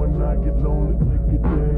when I get lonely, take it down.